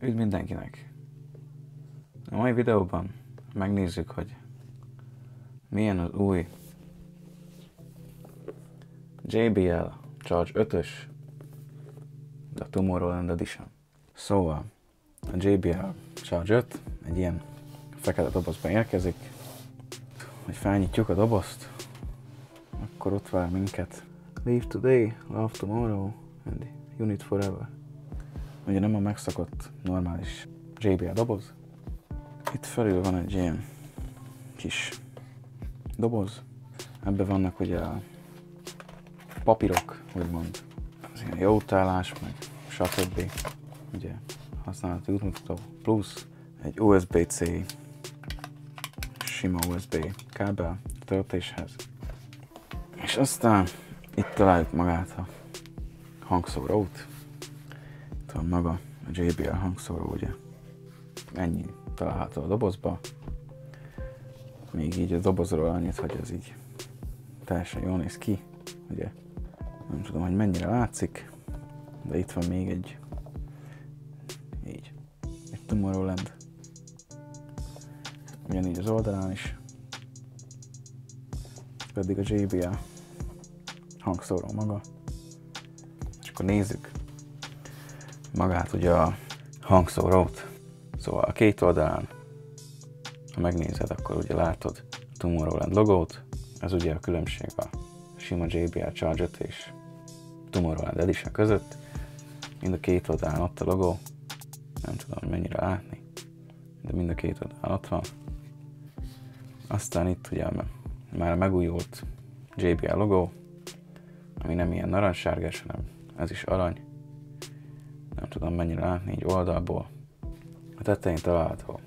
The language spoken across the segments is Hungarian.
Üdv mindenkinek! A mai videóban megnézzük, hogy milyen az új JBL Charge 5-ös a Tomorrowland Edition. Szóval a JBL Charge 5 egy ilyen fekete dobozban érkezik. Hogy felnyitjuk a dobozt, akkor ott vár minket Live Today, Love Tomorrow and Unit Forever. Ugye nem a megszokott normális JBL doboz. Itt felül van egy ilyen kis doboz. Ebben vannak ugye a papírok, úgymond. Az ilyen jótállás, meg stb. Ugye használati útmutató. Plusz egy USB-C sima USB kábel töltéshez. És aztán itt találjuk magát a hangszórót. Itt van maga a JBL hangszóró, ugye. Ennyi található a dobozba. Még így a dobozról annyit, hogy ez így teljesen jól néz ki, ugye. Nem tudom, hogy mennyire látszik, de itt van még egy így, egy Tomorrowland. Ugyanígy az oldalán is. Pedig a JBL hangszóró maga. És akkor nézzük magát ugye a hangszórót. Szóval a két oldalán, ha megnézed, akkor ugye látod a Tomorrowland logót. Ez ugye a különbség a sima JBL Charge 5 és Tomorrowland Edition között. Mind a két oldalán ott a logó. Nem tudom, mennyire látni, de mind a két oldalán ott van. Aztán itt ugye már megújult JBL logó, ami nem ilyen narancssárgás, hanem ez is arany. Nem tudom mennyire látni így oldalból. A tetején található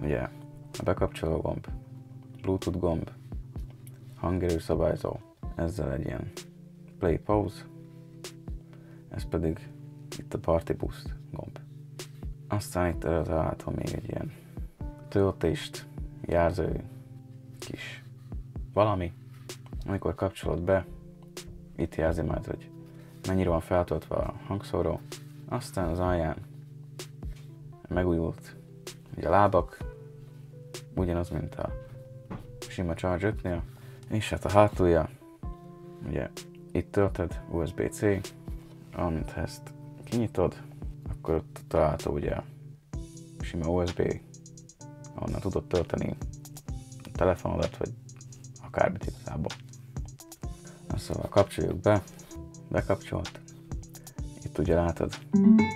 ugye a bekapcsoló gomb, Bluetooth gomb, hangerő szabályzó, ezzel egy ilyen play pause, ez pedig itt a party boost gomb. Aztán itt erre található még egy ilyen töltést jelző kis valami, amikor kapcsolod be, itt jelzi majd, hogy mennyire van feltöltve a hangszóró. Aztán az alján megújult ugye a lábak, ugyanaz, mint a sima Charge 5-nél, és hát a hátulja, ugye itt töltöd USB-C, amint ezt kinyitod, akkor ott található ugye sima USB, onnan tudod tölteni a telefonodat, vagy akármit igazából. Na szóval kapcsoljuk be, bekapcsolt, itt ugye látod,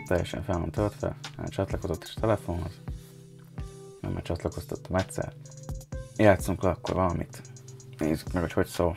teljesen fel van töltve, csatlakozott is a telefonhoz, nem már csatlakoztattam egyszer. Játszunk le akkor valamit. Nézzük meg, hogy hogy szól.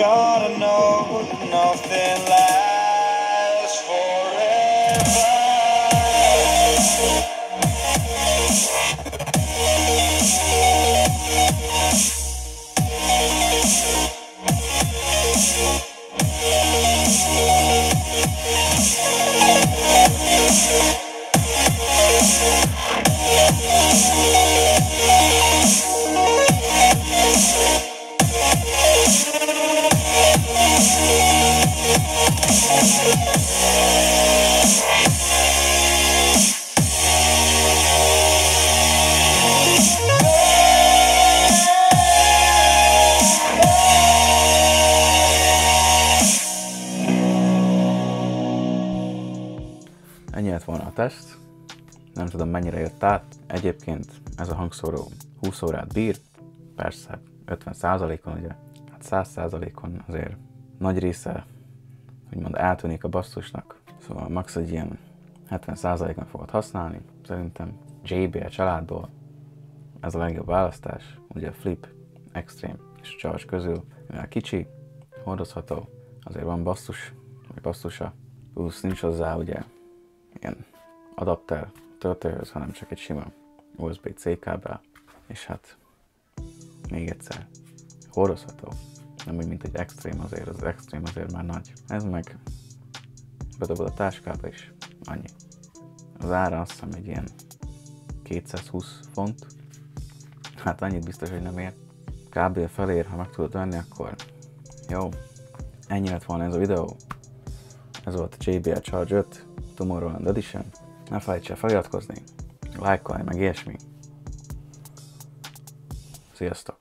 Gotta know nothing lasts Ennyi lett volna a teszt, nem tudom mennyire jött át. Egyébként ez a hangszóró 20 órát bír, persze 50%-on ugye, hát 100%-on azért nagy része úgymond eltűnik a basszusnak. Szóval max egy ilyen 70%-on fogod használni. Szerintem JBL családból ez a legjobb választás. Ugye a Flip, Extreme és a Charge közül, mivel kicsi, hordozható, azért van basszus, vagy basszusa, plusz nincs hozzá ugye ilyen adapter töltőhöz, hanem csak egy sima USB-C kábel, és hát még egyszer, hordozható, nem úgy, mint egy Extreme azért, az Extreme azért már nagy. Ez meg bedobod a táskába is, annyi. Az ára azt hiszem egy ilyen 220 font, hát annyit biztos, hogy nem ér. Kb. felér, ha meg tudod venni, akkor jó. Ennyi lett volna ez a videó. Ez volt a JBL Charge 5 Tomorrowland Edition. Ne felejts el feliratkozni, lájkolni, meg ilyesmi. Sziasztok!